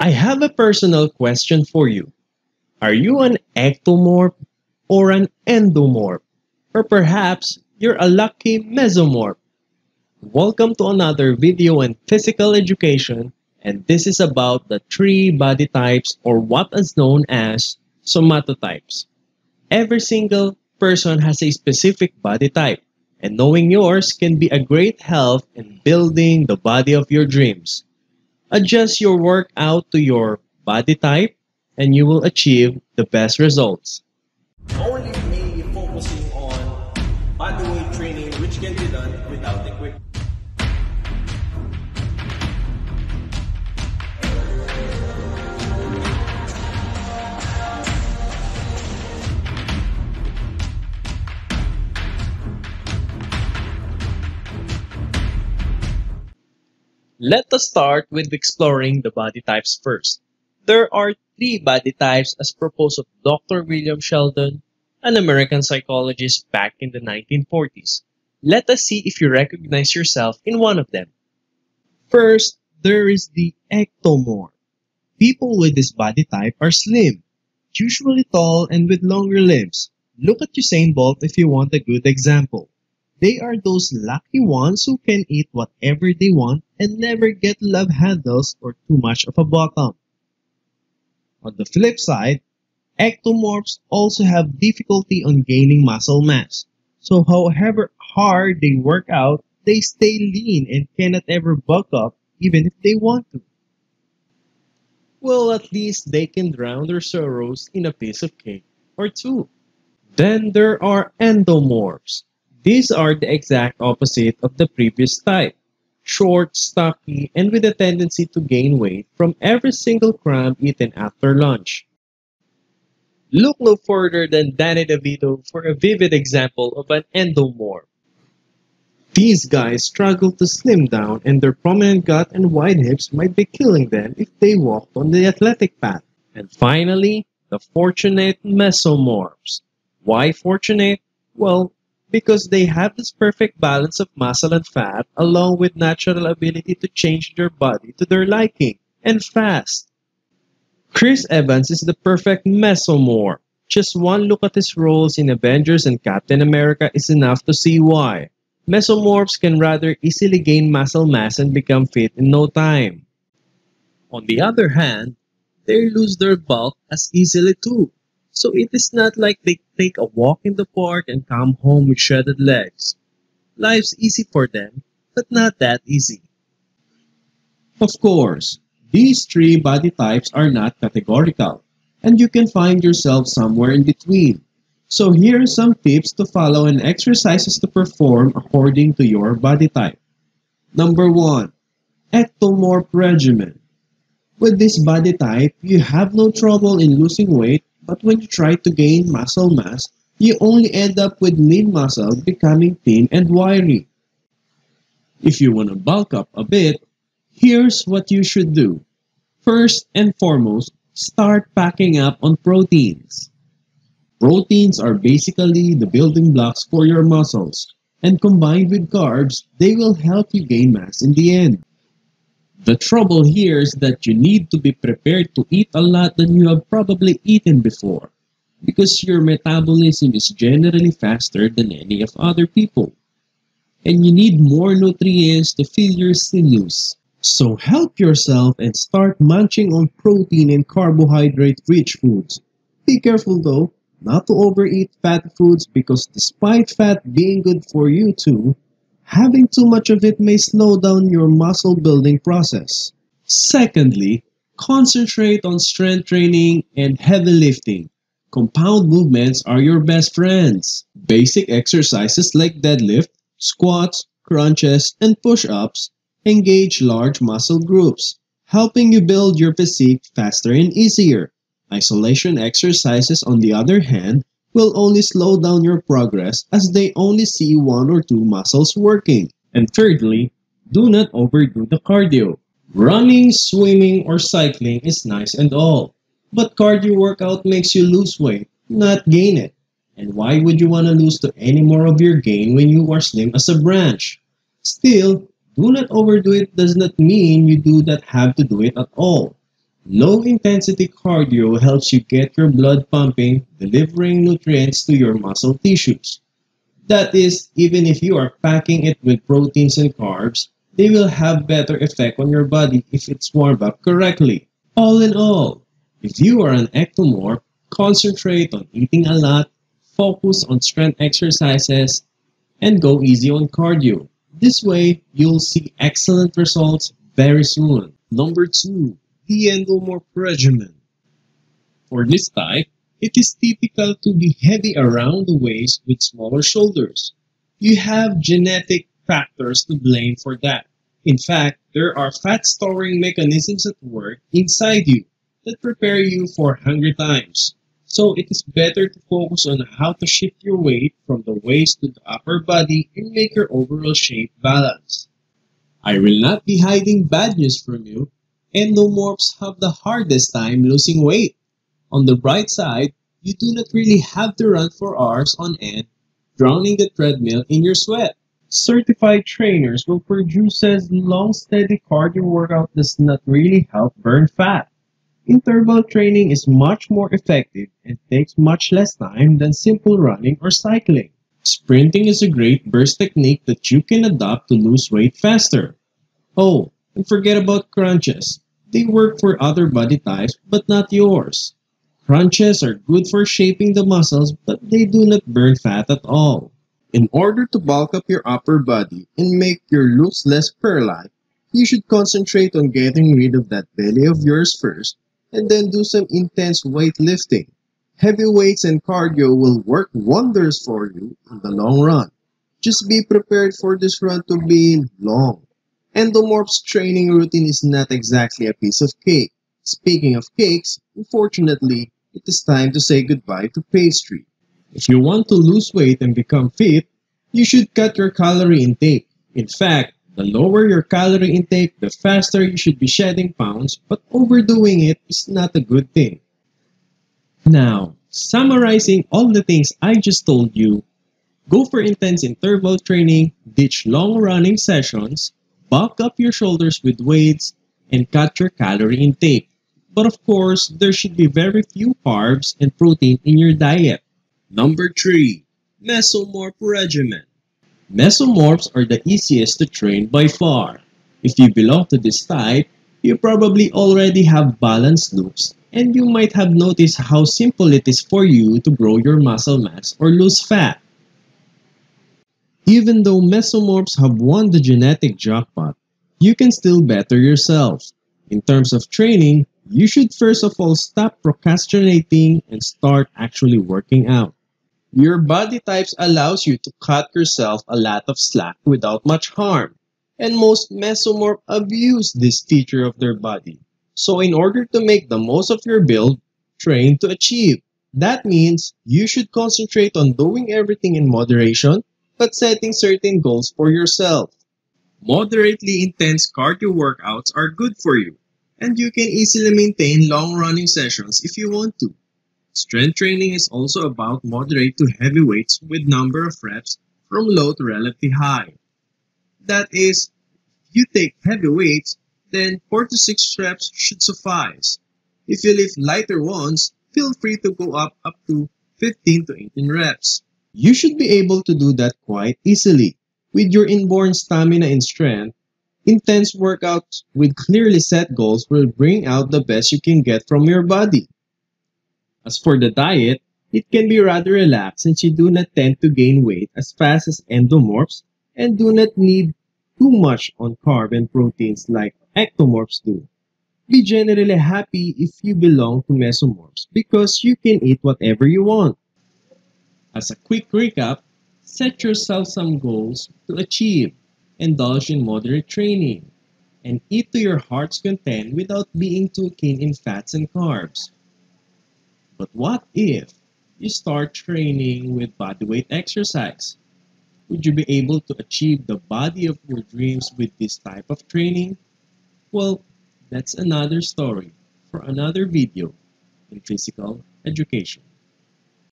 I have a personal question for you. Are you an ectomorph or an endomorph? Or perhaps you're a lucky mesomorph? Welcome to another video in physical education and this is about the three body types or what is known as somatotypes. Every single person has a specific body type and knowing yours can be a great help in building the body of your dreams. Adjust your workout to your body type and you will achieve the best results. Only mainly focusing on bodyweight training which can be done without equipment. Let us start with exploring the body types first. There are three body types as proposed of Dr. William Sheldon, an American psychologist back in the 1940s. Let us see if you recognize yourself in one of them. First, there is the ectomorph. People with this body type are slim, usually tall and with longer limbs. Look at Usain Bolt if you want a good example. They are those lucky ones who can eat whatever they want and never get love handles or too much of a bottom. On the flip side, ectomorphs also have difficulty on gaining muscle mass. So however hard they work out, they stay lean and cannot ever bulk up even if they want to. Well, at least they can drown their sorrows in a piece of cake or two. Then there are endomorphs. These are the exact opposite of the previous type. Short, stocky, and with a tendency to gain weight from every single crumb eaten after lunch. Look no further than Danny DeVito for a vivid example of an endomorph. These guys struggle to slim down and their prominent gut and wide hips might be killing them if they walked on the athletic path. And finally, the fortunate mesomorphs. Why fortunate? Well, because they have this perfect balance of muscle and fat along with natural ability to change their body to their liking and fast. Chris Evans is the perfect mesomorph. Just one look at his roles in Avengers and Captain America is enough to see why. Mesomorphs can rather easily gain muscle mass and become fit in no time. On the other hand, they lose their bulk as easily too. So it is not like they take a walk in the park and come home with shredded legs. Life's easy for them, but not that easy. Of course, these three body types are not categorical, and you can find yourself somewhere in between. So here are some tips to follow and exercises to perform according to your body type. Number 1. Ectomorph regimen. With this body type, you have no trouble in losing weight but when you try to gain muscle mass, you only end up with lean muscle becoming thin and wiry. If you want to bulk up a bit, here's what you should do. First and foremost, start packing up on proteins. Proteins are basically the building blocks for your muscles, and combined with carbs, they will help you gain mass in the end. The trouble here is that you need to be prepared to eat a lot than you have probably eaten before, because your metabolism is generally faster than any of other people. And you need more nutrients to fill your sinews. So help yourself and start munching on protein and carbohydrate-rich foods. Be careful though, not to overeat fat foods because despite fat being good for you too, having too much of it may slow down your muscle building process. Secondly, concentrate on strength training and heavy lifting. Compound movements are your best friends. Basic exercises like deadlift, squats, crunches, and push-ups engage large muscle groups, helping you build your physique faster and easier. Isolation exercises, on the other hand, will only slow down your progress as they only see one or two muscles working. And thirdly, do not overdo the cardio. Running, swimming, or cycling is nice and all, but cardio workout makes you lose weight, not gain it. And why would you want to lose to any more of your gain when you are slim as a branch? Still, do not overdo it does not mean you do not have to do it at all. Low intensity cardio helps you get your blood pumping, delivering nutrients to your muscle tissues. That is, even if you are packing it with proteins and carbs, they will have better effect on your body if it's warmed up correctly. All in all, if you are an ectomorph, concentrate on eating a lot, focus on strength exercises, and go easy on cardio. This way, you'll see excellent results very soon. Number 2. The endomorph regimen. For this type, it is typical to be heavy around the waist with smaller shoulders. You have genetic factors to blame for that. In fact, there are fat storing mechanisms at work inside you that prepare you for hungry times. So it is better to focus on how to shift your weight from the waist to the upper body and make your overall shape balanced. I will not be hiding bad news from you. Endomorphs have the hardest time losing weight. On the bright side, you do not really have to run for hours on end, drowning the treadmill in your sweat. Certified trainers will produce as long steady cardio workout does not really help burn fat. Interval training is much more effective and takes much less time than simple running or cycling. Sprinting is a great burst technique that you can adopt to lose weight faster. Oh, and forget about crunches. They work for other body types but not yours. Crunches are good for shaping the muscles but they do not burn fat at all. In order to bulk up your upper body and make your looks less pearl-like, you should concentrate on getting rid of that belly of yours first and then do some intense weightlifting. Heavy weights and cardio will work wonders for you in the long run. Just be prepared for this run to be long. Endomorph's training routine is not exactly a piece of cake. Speaking of cakes, unfortunately, it is time to say goodbye to pastry. If you want to lose weight and become fit, you should cut your calorie intake. In fact, the lower your calorie intake, the faster you should be shedding pounds, but overdoing it is not a good thing. Now, summarizing all the things I just told you, go for intense interval training, ditch long running sessions, bulk up your shoulders with weights, and cut your calorie intake. But of course, there should be very few carbs and protein in your diet. Number 3. Mesomorph Regimen Mesomorphs are the easiest to train by far. If you belong to this type, you probably already have balanced looks and you might have noticed how simple it is for you to grow your muscle mass or lose fat. Even though mesomorphs have won the genetic jackpot, you can still better yourself. In terms of training, you should first of all stop procrastinating and start actually working out. Your body types allows you to cut yourself a lot of slack without much harm. And most mesomorph abuse this feature of their body. So in order to make the most of your build, train to achieve. That means you should concentrate on doing everything in moderation, but setting certain goals for yourself. Moderately intense cardio workouts are good for you, and you can easily maintain long running sessions if you want to. Strength training is also about moderate to heavy weights with number of reps from low to relatively high. That is, if you take heavy weights, then 4 to 6 reps should suffice. If you lift lighter ones, feel free to go up up to 15 to 18 reps. You should be able to do that quite easily. With your inborn stamina and strength, intense workouts with clearly set goals will bring out the best you can get from your body. As for the diet, it can be rather relaxed since you do not tend to gain weight as fast as endomorphs and do not need too much on carb and proteins like ectomorphs do. Be generally happy if you belong to mesomorphs because you can eat whatever you want. As a quick recap, set yourself some goals to achieve, indulge in moderate training, and eat to your heart's content without being too keen in fats and carbs. But what if you start training with bodyweight exercise? Would you be able to achieve the body of your dreams with this type of training? Well, that's another story for another video in physical education.